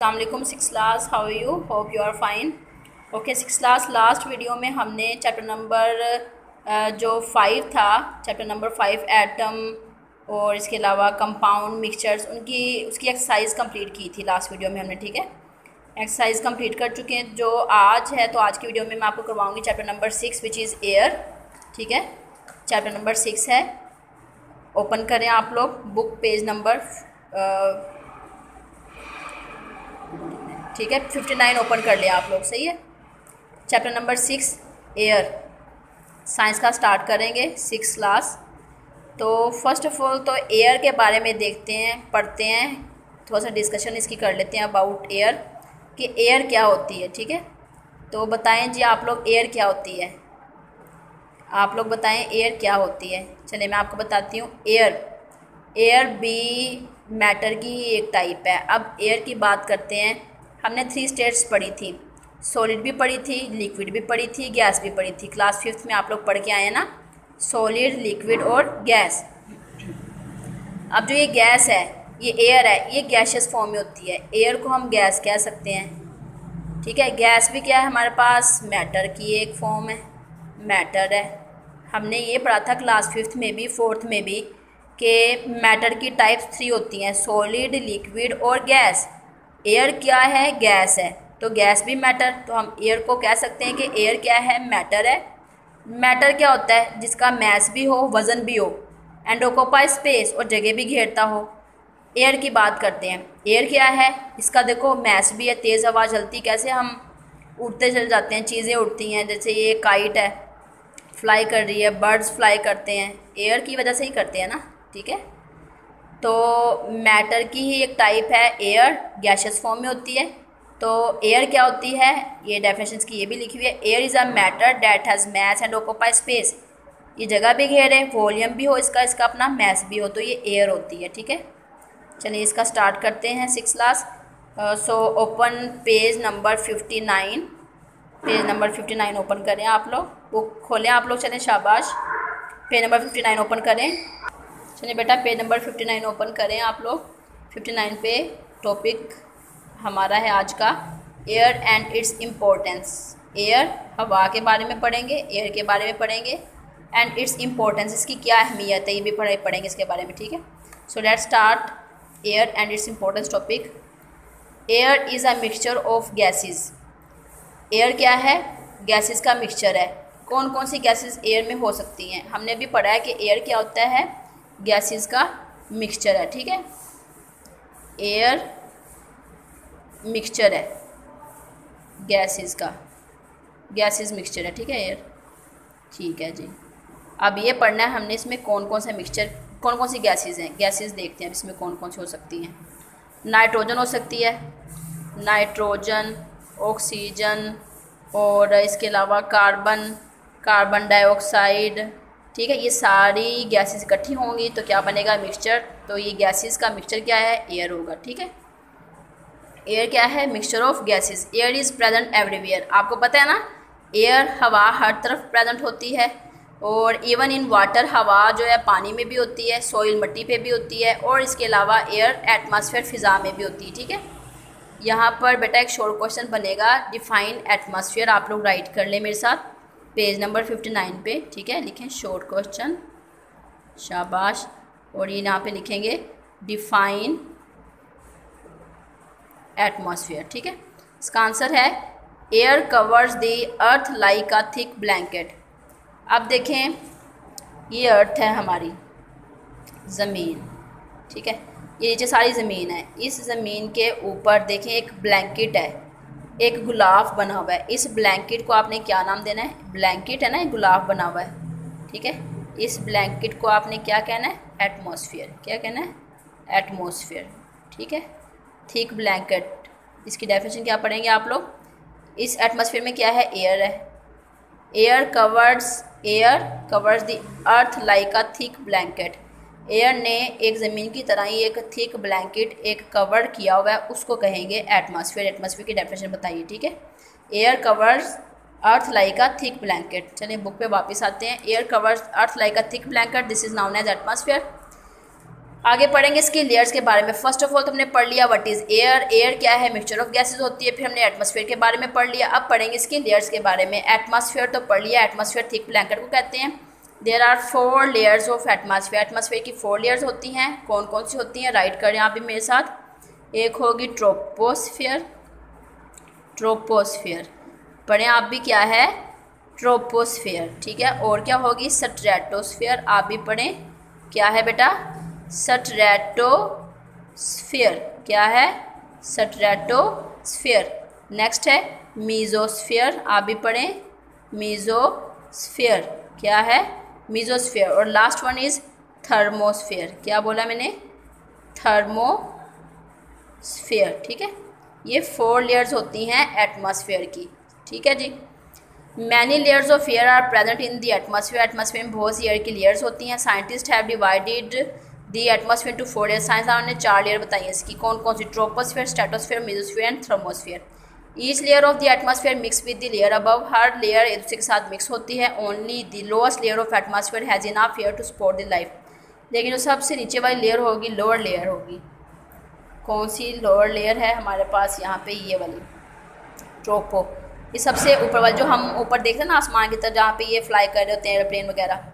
Allam six class how you hope you are fine okay six class last video में हमने chapter number जो five था chapter number five atom और इसके अलावा कंपाउंड मिक्सचर्स उनकी, उसकी एक्सरसाइज कंप्लीट की थी लास्ट वीडियो में हमने, ठीक है? एक्सरसाइज कंप्लीट कर चुके हैं। जो आज है तो आज की वीडियो में मैं आपको करवाऊँगी chapter number six which is air ठीक है? चैप्टर नंबर सिक्स है। ओपन करें आप लोग। बुक पेज नंबर ठीक है? फिफ्टी नाइन ओपन कर लिया आप लोग सही है chapter number six air science का स्टार्ट करेंगे सिक्स क्लास तो फ़र्स्ट ऑफ़ ऑल तो एयर के बारे में देखते हैं, पढ़ते हैं, थोड़ा सा डिस्कशन इसकी कर लेते हैं अबाउट एयर कि एयर क्या होती है, ठीक है? तो बताएँ जी आप लोग एयर क्या होती है? आप लोग बताएँ एयर क्या होती है? चलिए मैं आपको बताती हूँ एयर एयर बी मैटर की एक टाइप है। अब एयर की बात करते हैं हमने थ्री स्टेट्स पढ़ी थी। सॉलिड भी पढ़ी थी लिक्विड भी पढ़ी थी गैस भी पढ़ी थी। क्लास फिफ्थ में आप लोग पढ़ के आए ना? सॉलिड लिक्विड और गैस अब जो ये गैस है, ये एयर है, ये गैशियस फॉर्म में होती है। एयर को हम गैस कह सकते हैं। ठीक है? गैस भी क्या है हमारे पास? मैटर की एक फॉर्म है। मैटर है। हमने ये पढ़ा था क्लास फिफ्थ में भी फोर्थ में भी, कि मैटर की टाइप्स थ्री होती हैं। सॉलिड लिक्विड और गैस एयर क्या है? गैस है। तो गैस भी मैटर तो हम एयर को कह सकते हैं कि एयर क्या है? मैटर है। मैटर क्या होता है? जिसका मैस भी हो, वज़न भी हो एंड ओकोपाई स्पेस और जगह भी घेरता हो। एयर की बात करते हैं। एयर क्या है? इसका देखो मैस भी है। तेज़ हवा चलती, कैसे हम उड़ते चल जाते हैं, चीज़ें उड़ती हैं। जैसे ये काइट है फ्लाई कर रही है बर्ड्स फ्लाई करते हैं। एयर की वजह से ही करते हैं ना? ठीक है? तो मैटर की ही एक टाइप है एयर गैशियस फॉर्म में होती है। तो एयर क्या होती है? ये डेफिनेशन की ये भी लिखी हुई है। Air is a matter that has mass and occupy space ये जगह भी घेरे वॉल्यूम भी हो इसका इसका अपना मैस भी हो तो ये एयर होती है, ठीक है? चलिए इसका स्टार्ट करते हैं six class so open page number fifty nine page number fifty nine open करें आप लोग। बुक खोलें आप लोग, चलें शाबाश। Page number fifty nine open करें। चलिए बेटा page number fifty nine open करें आप लोग। फिफ्टी नाइन पे टॉपिक हमारा है आज का air and its importance air हवा के बारे में पढ़ेंगे एयर के बारे में पढ़ेंगे एंड इट्स इम्पोर्टेंस इसकी क्या अहमियत है, ये भी पढ़े पढ़ेंगे इसके बारे में, ठीक है? So let start air and its importance topic air is a mixture of gases air क्या है? गैसेस का मिक्सचर है। कौन कौन सी गैसेस एयर में हो सकती हैं? हमने भी पढ़ा है कि एयर क्या होता है? गैसेस का मिक्सचर है, ठीक है? एयर मिक्सचर है गैसेस का गैसेस मिक्सचर है, ठीक है एयर ठीक है जी। अब ये पढ़ना है हमने इसमें कौन कौन सा मिक्सचर कौन कौन सी गैसेस हैं? गैसेस देखते हैं इसमें कौन कौन सी हो सकती हैं? नाइट्रोजन हो सकती है नाइट्रोजन ऑक्सीजन और इसके अलावा कार्बन कार्बन डाइऑक्साइड ठीक है, ये सारी गैसेस इकट्ठी होंगी तो क्या बनेगा मिक्सचर तो ये गैसेस का मिक्सचर क्या है? एयर होगा, ठीक है? एयर क्या है? Mixture of gases air is present everywhere आपको पता है ना? एयर हवा हर तरफ़ प्रेजेंट होती है और इवन इन वाटर हवा जो है पानी में भी होती है सॉइल मिट्टी पे भी होती है और इसके अलावा एयर एटमॉस्फेयर फ़िज़ा में भी होती है, ठीक है? यहाँ पर बेटा एक शॉर्ट क्वेश्चन बनेगा डिफाइन एटमॉस्फेयर आप लोग राइट कर लें मेरे साथ। पेज नंबर फिफ्टी नाइन पे, ठीक है? लिखें शॉर्ट क्वेश्चन शाबाश। और ये यहाँ पे लिखेंगे डिफाइन एटमॉस्फेयर ठीक है? इसका आंसर है air covers the earth like a thick blanket अब देखें, ये अर्थ है हमारी, ज़मीन, ठीक है? ये नीचे सारी ज़मीन है। इस ज़मीन के ऊपर देखें, एक ब्लैंकेट है। एक गुलाब बना हुआ है। इस ब्लैंकेट को आपने क्या नाम देना है? ब्लैंकेट है ना? गुलाब बना हुआ है। ठीक है? इस ब्लैंकेट को आपने क्या कहना है? एटमॉस्फेयर क्या कहना है? एटमॉस्फेयर ठीक है? थिक ब्लैंकेट इसकी डेफिनेशन क्या पढ़ेंगे आप लोग? इस एटमॉस्फेयर में क्या है? एयर है। Air covers air covers the earth like a thick blanket air ने एक ज़मीन की तरह ही एक थिक ब्लैंकेट, एक कवर किया हुआ है, उसको कहेंगे एटमॉस्फेयर एटमॉस्फेयर की डेफिनेशन बताइए, ठीक है? Air covers earth like a thick blanket चलिए बुक पे वापस आते हैं। Air covers earth like a thick blanket this is known as atmosphere आगे पढ़ेंगे इसके लेयर्स के बारे में। फ़र्स्ट ऑफ़ ऑल तुमने पढ़ लिया व्हाट इज़ एयर एयर क्या है? मिक्सचर ऑफ़ गैसेज होती है। फिर हमने एटमॉस्फेयर के बारे में पढ़ लिया। अब पढ़ेंगे इसके लेयर्स के बारे में। एटमॉस्फेयर तो पढ़ लिया। एटमॉस्फेयर थिक ब्लैंकेट को कहते हैं। There are four layers of atmosphere atmosphere की फोर लेयर्स होती हैं। कौन कौन सी होती हैं? राइट करें आप भी मेरे साथ। एक होगी ट्रोपोस्फियर ट्रोपोस्फियर पढ़ें आप भी क्या है? ट्रोपोस्फियर ठीक है? और क्या होगी? सट्रेटोस्फियर आप भी पढ़ें। क्या है बेटा? सट्रेटोस्फियर क्या है? सट्रेटोस्फियर नेक्स्ट है। मीजोस्फियर आप भी पढ़ें। मीजोस्फियर क्या है? मीजोस्फियर और लास्ट वन इज़ थर्मोस्फियर क्या बोला मैंने? थर्मोस्फियर ठीक है? ये फोर लेयर्स होती हैं एटमॉस्फेयर की, ठीक है जी? Many layers of air are present in the atmosphere atmosphere में बहुत सी एयर की लेयर्स होती हैं. Scientist have divided the atmosphere to four layer साइंसदानों ने चार लेयर बताई है इसकी. कौन कौन सी? Troposphere stratosphere mesosphere and thermosphere each layer of the atmosphere mix with the layer above her layer एक दूसरे के साथ मिक्स होती है। Only the lowest layer of atmosphere has enough air to support the life लेकिन जो सबसे नीचे वाली लेयर होगी लोअर लेयर होगी। कौन सी लोअर लेयर है हमारे पास? यहाँ पे ये वाली। ट्रोपो ये सबसे ऊपर वाली, जो हम ऊपर देखते हैं ना आसमान की तरफ़, जहाँ पे ये फ्लाई कर रहे होते हैं एयरप्लेन वगैरह।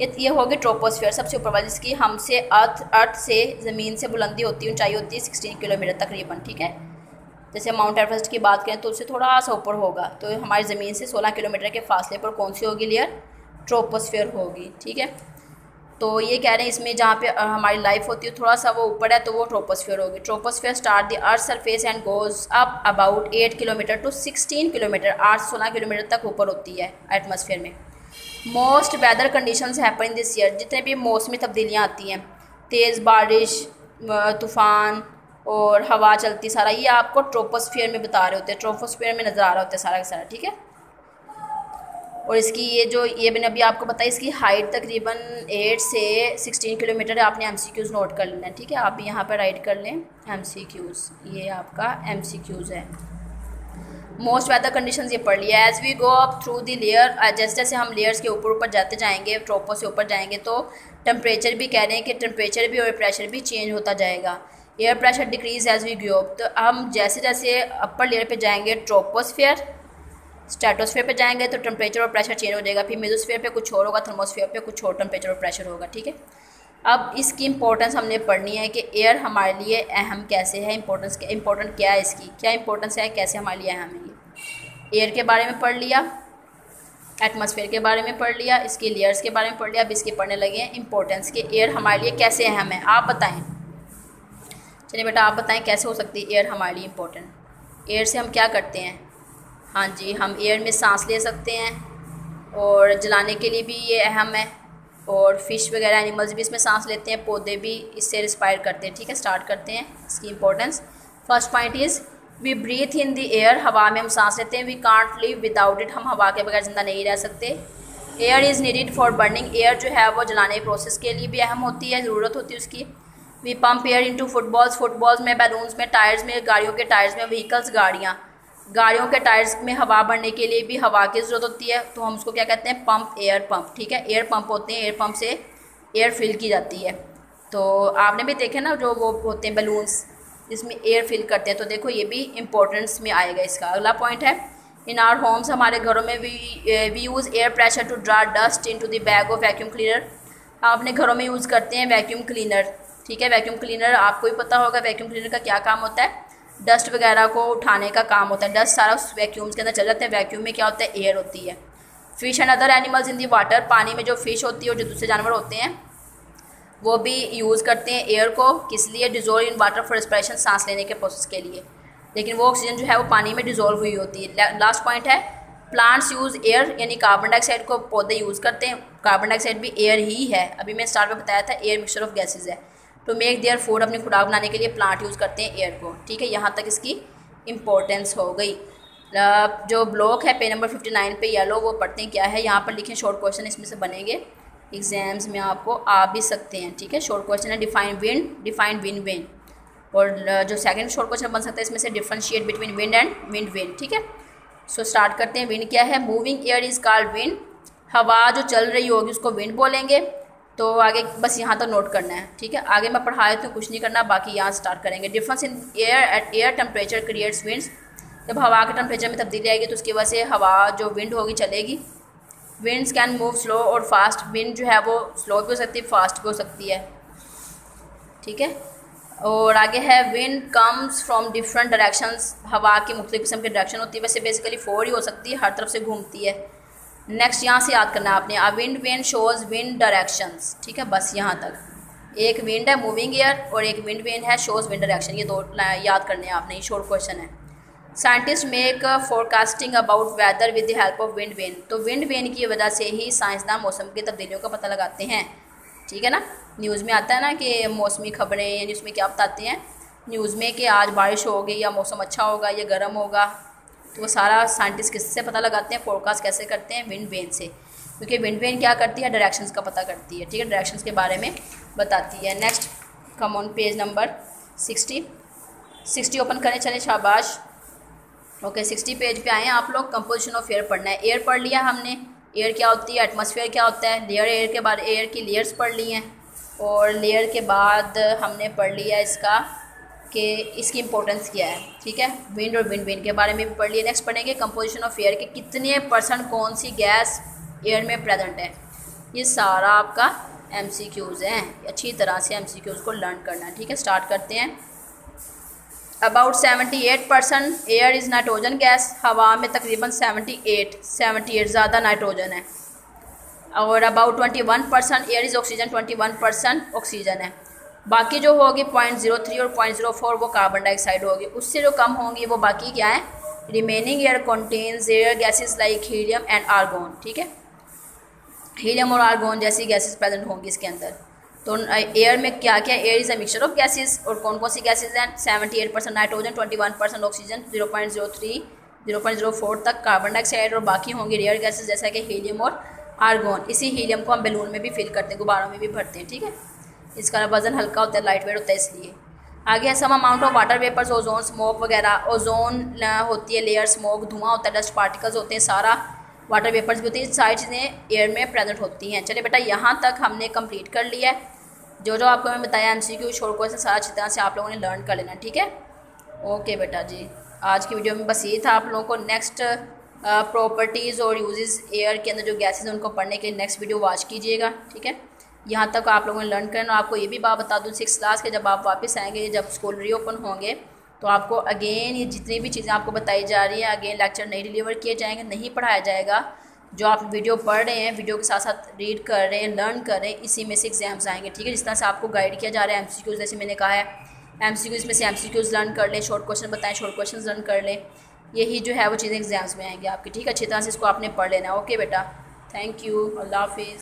ये ये होगी ट्रोपोस्फेयर सबसे ऊपर वाली, जिसकी हमसे अर्थ अर्थ से ज़मीन से बुलंदी होती है, ऊंचाई होती है सिक्सटीन किलोमीटर तकरीबन ठीक है? जैसे माउंट एवरेस्ट की बात करें तो उससे थोड़ा सा ऊपर होगा। तो हमारी ज़मीन से 16 किलोमीटर के फासले पर कौन सी होगी लेयर ट्रोपोस्फेयर होगी, ठीक है? तो ये कह रहे हैं इसमें जहाँ पे हमारी लाइफ होती है, थोड़ा सा वो ऊपर है तो वो ट्रोपोस्फेयर होगी। Troposphere start the earth surface and goes up about eight kilometer to sixteen kilometer आठ सोलह किलोमीटर तक ऊपर होती है एटमोसफेयर में। Most weather conditions happen in this year जितने भी मौसमी तब्दीलियाँ आती हैं, तेज़ बारिश तूफ़ान और हवा चलती सारा, ये आपको ट्रोपोस्फियर में बता रहे होते हैं। ट्रोपोस्फियर में नज़र आ रहा होता है सारा का सारा, ठीक है? और इसकी ये जो, ये मैंने अभी आपको बताया, इसकी हाइट तकरीबन एट से सिक्सटीन किलोमीटर है। आपने एम सी क्यूज़ नोट कर लेना, ठीक है? आप भी यहाँ पर राइट कर लें एम सी क्यूज़ ये आपका एम सी क्यूज़ है। मोस्ट वेदर कंडीशन ये पढ़ लिया। As we go up through the layer जैसे जैसे हम लेयर्स के ऊपर ऊपर जाते जाएँगे ट्रोपो से ऊपर जाएँगे तो टेम्परेचर भी कह रहे हैं कि टेम्परेचर भी और प्रेशर भी चेंज होता जाएगा। Air pressure decrease as we grow तो हम जैसे जैसे अपर लेयर पे जाएँगे ट्रोपोस्फेयर स्टेटोस्फेयर पे जाएँगे तो टेम्परेचर और प्रेशर चेंज हो जाएगा। फिर मेजोस्फेयर पे कुछ और होगा थर्मोस्फेयर पे कुछ और टेम्परेचर और प्रेशर होगा, ठीक है? अब इसकी इंपॉर्टेंस हमने पढ़नी है कि एयर हमारे लिए अहम कैसे है इंपॉर्टेंस इंपॉर्टेंट क्या है इसकी? क्या इंपॉर्टेंस है, कैसे हमारे लिए अहम है ये? एयर के बारे में पढ़ लिया एटमॉस्फेयर के बारे में पढ़ लिया, इसके लेयर्स के बारे में पढ़ लिया, अब इसके पढ़ने लगे हैं इंपॉर्टेंस के एयर हमारे लिए कैसे अहम है। आप बताएँ। चलिए बेटा आप बताएँ, कैसे हो सकती है एयर हमारे लिए इम्पोर्टेंट एयर से हम क्या करते हैं? हाँ जी, हम एयर में सांस ले सकते हैं और जलाने के लिए भी ये अहम है और फ़िश वगैरह एनिमल्स भी इसमें सांस लेते हैं, पौधे भी इससे रिस्पायर करते हैं, ठीक है? स्टार्ट करते हैं इसकी importance first point is we breathe in the air हवा में हम सांस लेते हैं we can't live without it हम हवा के बगैर ज़िंदा नहीं रह सकते। Air is needed for burning air जो है, वो जलाने प्रोसेस के लिए भी अहम होती है, ज़रूरत होती है उसकी। We pump air into footballs footballs में बैलून्स में टायर्स में, गाड़ियों के टायर्स में व्हीकल्स गाड़ियाँ। गाड़ियों के टायर्स में हवा भरने के लिए भी हवा की ज़रूरत होती है तो हम उसको क्या कहते हैं? पम्प एयर पम्प ठीक है? एयर पम्प होते हैं एयर पम्प से एयर फिल की जाती है। तो आपने भी देखे ना जो वो होते हैं बलून्स जिसमें एयर फिल करते हैं तो देखो ये भी इंपॉर्टेंस में आएगा इसका। अगला पॉइंट है इन आर होम्स हमारे घरों में we we use air pressure to draw dust into the bag of vacuum cleaner अपने घरों में यूज़ करते हैं वैक्यूम क्लीनर ठीक है वैक्यूम क्लीनर आपको भी पता होगा वैक्यूम क्लीनर का क्या काम होता है? डस्ट वगैरह को उठाने का काम होता है। डस्ट सारा उस वैक्यूम्स के अंदर चल जाता है। वैक्यूम में क्या होता है? एयर होती है। Fish and other animals in the water पानी में जो फ़िश होती है और जो दूसरे जानवर होते हैं, वो भी यूज़ करते हैं एयर को किस लिए? Dissolve in water for respiration सांस लेने के प्रोसेस के लिए। लेकिन वो ऑक्सीजन जो है, वो पानी में डिजोल्व हुई होती है। लास्ट पॉइंट है प्लांट्स यूज़ एयर यानी कार्बन डाइऑक्साइड को पौधे यूज़ करते हैं। कार्बन डाइऑक्साइड भी एयर ही है। अभी मैं स्टार्ट में बताया था एयर मिक्सचर ऑफ़ गैसेज है। टू मेक देयर फ़ूड अपनी खुराक बनाने के लिए प्लांट यूज़ करते हैं एयर को। ठीक है, यहाँ तक इसकी इम्पोर्टेंस हो गई। जो ब्लॉक है पे नंबर फिफ्टी नाइन पे येलो वो पढ़ते हैं क्या है। यहाँ पर लिखें शॉर्ट क्वेश्चन इसमें से बनेंगे। एग्ज़ाम्स में आपको आ भी सकते हैं। ठीक है शॉर्ट क्वेश्चन है define wind define win win और जो सेकंड शॉर्ट क्वेश्चन बन सकता है, इसमें से differentiate between wind and wind win ठीक है सो स्टार्ट करते हैं। विंड क्या है? Moving air is called wind हवा जो चल रही होगी, उसको विंड बोलेंगे। तो आगे बस यहाँ तक तो नोट करना है, ठीक है? आगे मैं पढ़ा पढ़ाया तो कुछ नहीं करना, बाकी यहाँ स्टार्ट करेंगे। Difference in air at air temperature creates winds जब हवा के टेम्परेचर में तब्दीली आएगी तो उसकी वजह से हवा जो विंड होगी चलेगी। विंड्स कैन मूव स्लो और फास्ट विंड जो है वो स्लो भी हो सकती है फास्ट भी हो सकती है। ठीक है? और आगे है wind comes from different directions हवा की मुख्तु किस्म की डायरेक्शन होती है। वैसे बेसिकली फोर ही हो सकती है, हर तरफ़ से घूमती है। नेक्स्ट यहाँ से याद करना है आपने, a wind vane shows wind directions ठीक है, बस यहाँ तक. एक विंड है मूविंग एयर और एक विंड वेन है शोज़ विंड डायरेक्शन ये दो याद करने हैं आपने, ये शोर्ट क्वेश्चन है. Scientist make forecasting about weather with the help of wind vane तो विंड वेन की वजह से ही साइंसदान मौसम की तब्दीलियों का पता लगाते हैं. ठीक है ना? न्यूज़ में आता है ना कि मौसमी खबरें या न्यूज़ में क्या बताते हैं? न्यूज़ में कि आज बारिश होगी या मौसम अच्छा होगा या गर्म होगा. तो वो सारा साइंटिस्ट किससे पता लगाते हैं फोरकास्ट कैसे करते हैं विंड वेन से। क्योंकि विंड वेन क्या करती है? डायरेक्शंस का पता करती है, ठीक है? डायरेक्शंस के बारे में बताती है। Next come on page number sixty sixty open करें, चले, शाबाश। ओके सिक्सटी पेज पे आए हैं आप लोग। कंपोजिशन ऑफ़ एयर पढ़ना है। एयर पढ़ लिया हमने। एयर क्या होती है? एटमॉस्फेयर क्या होता है? लेयर एयर के बारे एयर की लेयर्स पढ़ ली हैं। और लेयर के बाद हमने पढ़ लिया इसका कि इसकी इंपॉर्टेंस क्या है, ठीक है? विंड और विंड विंड के बारे में भी पढ़ लिया नेक्स्ट पढ़ेंगे कंपोजिशन ऑफ़ एयर के कितने परसेंट कौन सी गैस एयर में प्रेजेंट है? ये सारा आपका एम सी क्यूज़ हैं। अच्छी तरह से एम सी क्यूज़ को लर्न करना है, ठीक है? स्टार्ट करते हैं। About seventy eight percent air is nitrogen gas हवा में तकरीबन सेवेंटी एट सेवेंटी एट ज़्यादा नाइट्रोजन है। और about twenty one percent air is oxygen twenty one percent oxygen है। बाकी जो होगी पॉइंट ज़ीरो थ्री और पॉइंट ज़ीरो फोर वो कार्बन डाइऑक्साइड होगी। उससे जो कम होंगी, वो बाकी क्या है? Remaining air contains air gases like helium and argon ठीक है? हीलियम और आर्गोन जैसी गैसेज प्रेजेंट होंगी इसके अंदर। तो एयर में क्या क्या air is a mixture of gases और कौन कौन सी गैसेज हैं? Seventy eight percent nitrogen twenty one percent oxygen zero point zero three zero point zero four तक कार्बन डाइऑक्साइड और बाकी होंगे रेयर गैसेज जैसा कि हीलियम और आर्गोन इसी हीलियम को हम बैलून में भी फिल करते हैं, गुब्बारों में भी भरते हैं, ठीक है? इसका वज़न हल्का होता है लाइट वेट होता है इसलिए। आगे है some amount of water vapours ozone smoke वगैरह ओजोन होती है लेयर स्मोक धुआँ होता है डस्ट पार्टिकल्स होते हैं, सारा वाटर वेपर्स भी होती है सारी चीज़ें एयर में प्रेजेंट होती हैं। चलिए बेटा, यहाँ तक हमने कंप्लीट कर लिया है। जो जो आपको मैंने बताया एम सी क्यू शोर को सारा अच्छी तरह से आप लोगों ने लर्न कर लेना, ठीक है? ओके बेटा जी। आज की वीडियो में बस ये था आप लोगों को। नेक्स्ट प्रॉपर्टीज़ और यूजेस एयर के अंदर जो गैसेज हैं, उनको पढ़ने के लिए नेक्स्ट वीडियो वॉच कीजिएगा, ठीक है? यहाँ तक आप लोगों ने लर्न करना आपको ये भी बात बता दूँ सिक्स क्लास के जब आप वापस आएँगे, जब स्कूल रीओपन होंगे तो आपको अगेन ये जितनी भी चीज़ें आपको बताई जा रही हैं अगेन लेक्चर नहीं डिलीवर किए जाएँगे, नहीं पढ़ाया जाएगा, जो आप वीडियो पढ़ रहे हैं वीडियो के साथ साथ रीड कर रहे हैं लर्न कर रहे हैं, इसी में से एग्ज़ाम्स आएँगे, ठीक है? जिस तरह से आपको गाइड किया जा रहा है एम जैसे मैंने कहा है एम में से एम लर्न कर लें शॉर्ट क्वेश्चन बताएँ शॉर्ट क्वेश्चन लर्न कर लें, यही जो है वो चीज़ें एग्ज़ाम्स में आएँगी आपकी, ठीक है? अच्छी तरह से इसको आपने पढ़ लेना ओके बेटा थैंक यू अल्लाह हाफिज़।